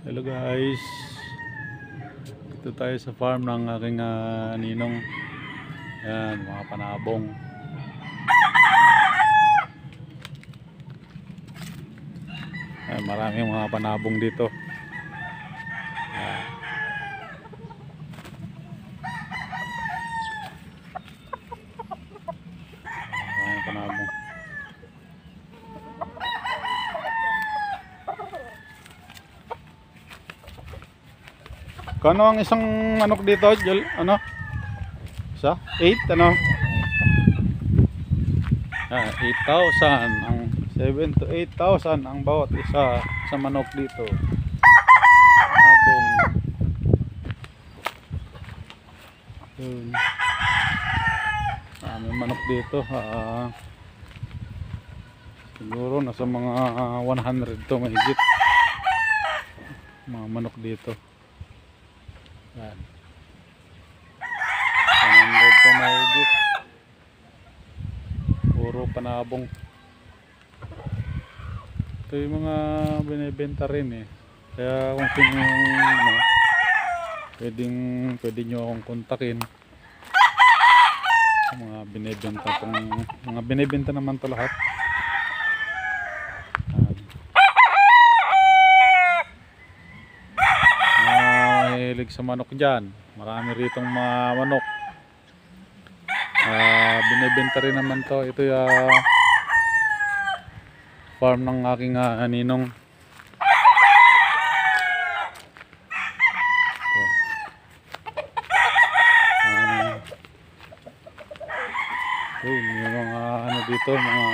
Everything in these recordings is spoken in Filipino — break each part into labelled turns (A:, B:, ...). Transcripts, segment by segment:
A: Hello guys. Dito tayo sa farm ng aking ah, ninong. Yan, mga panabong. Yan, maraming mga panabong dito. Yan. Maraming panabong. Kano ang isang manok dito, Jol? Ano? Isa? 8, ano? Ah, 8,000 ang 7 to 8,000 ang bawat isa sa manok dito. Abong. Yun. Ah, may manok dito. Ah, siguro nasa mga 100 to mahigit. Mga manok dito. Yan. 100 to mahigit. Puro panabong. Ito yung mga binibenta rin eh. Kaya kung sino ano, pwedeng, pwede nyo akong kontakin. Mga binibenta kung mga binibenta naman to lahat. Yan. Mahilig sa manok dyan. Marami ritong mga manok Ah, binibenta rin naman to. Ito yung farm ng aking ah, ninong yun, yung mga ano dito mga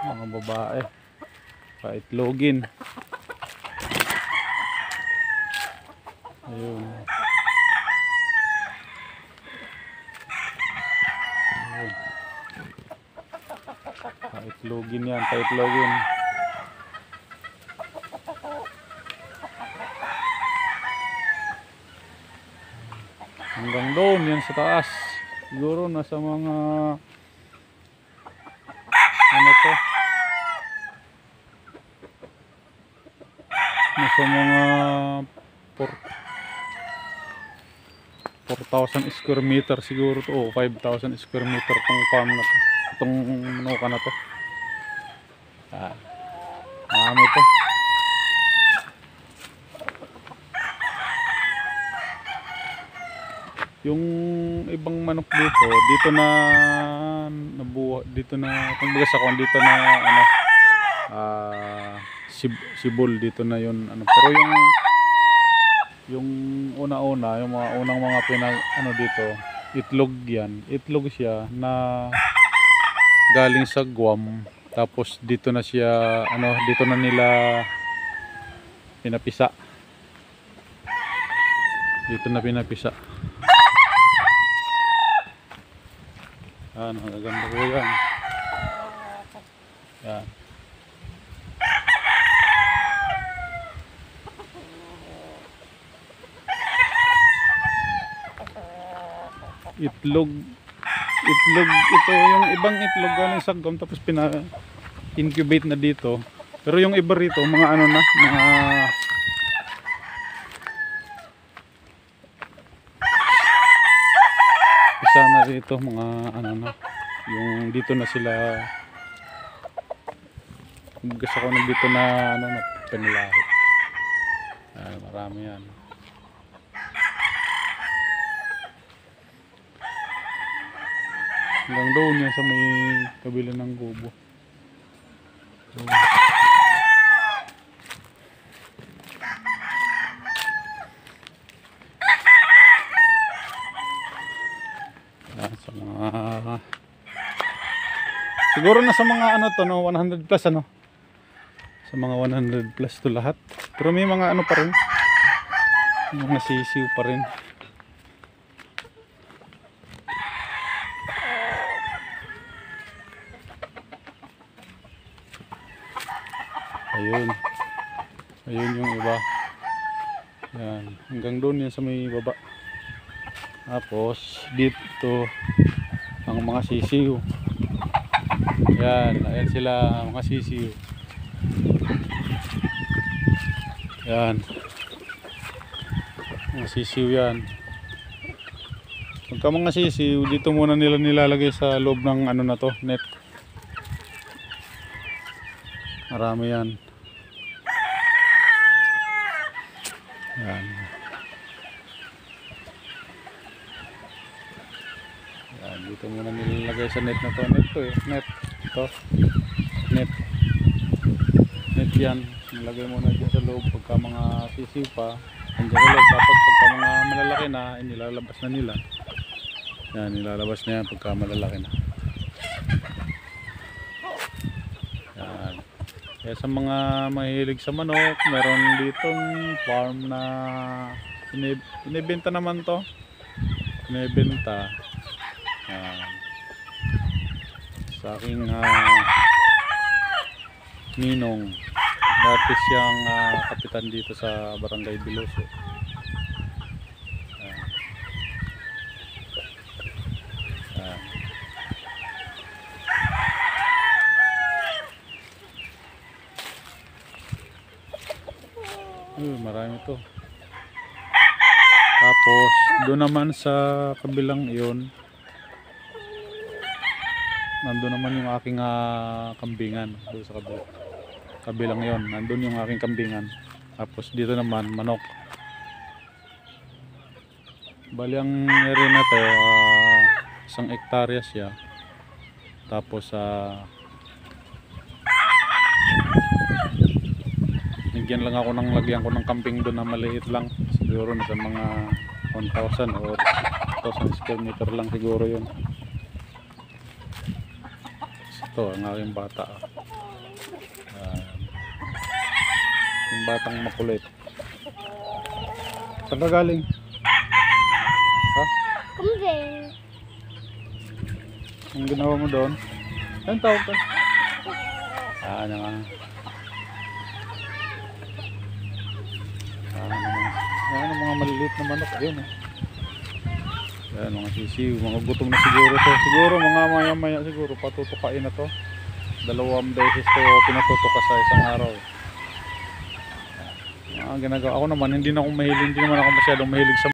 A: mga babae. Paitlogin Ayun. Ayun. Paitlogin yan, paitlogin. Hanggang doon, yan sa taas. Siguro nasa mga ano to? Nasa mga 4 4,000 square meter siguro to. O 5,000 square meter tong farm na to. Itong manuka na to. Ah, marami to. Yung ibang manok dito dito na nabuha dito na kumbaga sa kwan dito na ano ah sib, sibol dito na yun ano. Pero yung una-una, yung mga unang mga pinag ano dito, itlog yan. Itlog siya na galing sa Guam. Tapos dito na siya ano, dito na nila pinapisa. Dito na pinapisa. Ano, gaganda ko yan. Yan. Itlog. Itlog. Ito yung ibang itlog galing sa gum tapos pina incubate na dito. Pero yung iba rito mga ano na mga isa na rito mga ano na. Yung dito na sila gusto ko na dito na ano na pinalahi ah, marami yan hanggang doon yan sa may kabila ng kubo. So, sa mga siguro na sa mga ano to no? 100 plus ano? Sa mga 100 plus to lahat. Pero may mga ano pa rin. Mga sisiw pa rin Ayun. Ayun yung iba. Yan. Hanggang doon yan sa may baba. Tapos dito ang mga sisiw. Yan. Ayan sila mga sisiw. Yan. Mga sisiw yan. Pagka mga sisiw, dito muna nila nilalagay sa loob ng ano na to, net. Marami yan. Yan. Yan, dito muna nilalagay sa net na to. Net to eh. Net. Ito. Net. Net yan. Nilagay muna dyan sa loob pagka mga sisiw pa. Nandiyan sa loob. Tapos pagka mga malalaki na, eh, nilalabas na nila. Yan, nilalabas na yan pagka malalaki na. Yan. Kaya sa mga mahilig sa manok, meron ditong farm na inib- inibenta naman to. Inibenta. Yan. Sa aking ah, ninong. Dati siyang ah, kapitan dito sa Barangay Biloso. Uy, marami to. Tapos, doon naman sa kabilang iyon, nandun naman yung aking ah, kambingan. Doon sa kabilang, kabilang yon nandun yung aking kambingan. Tapos dito naman, manok. Bali ang area na to, ah, isang ektarya siya. Tapos sa Nagyan lang ako ng lagyan ko ng camping doon na maliit lang. Siguro nasa mga 1,000 or 1,000 square meter lang siguro yun. Ito ang aking bata. Ayan. Yung batang makulit. Saan ka galing? Ha?
B: Kambing.
A: Ang ginawa mo doon? Anong tawag ka? Ah, ano ano mga maliliit na manok. Ayun eh. Yan, mga sisiw. Mga gutom na siguro to. Siguro mga maya maya siguro patutukain na to. Dalawang beses to pinatutuka sa isang araw. Ah, ginagawa. Ako naman, hindi na ako mahilig. Hindi naman ako masyadong mahilig sa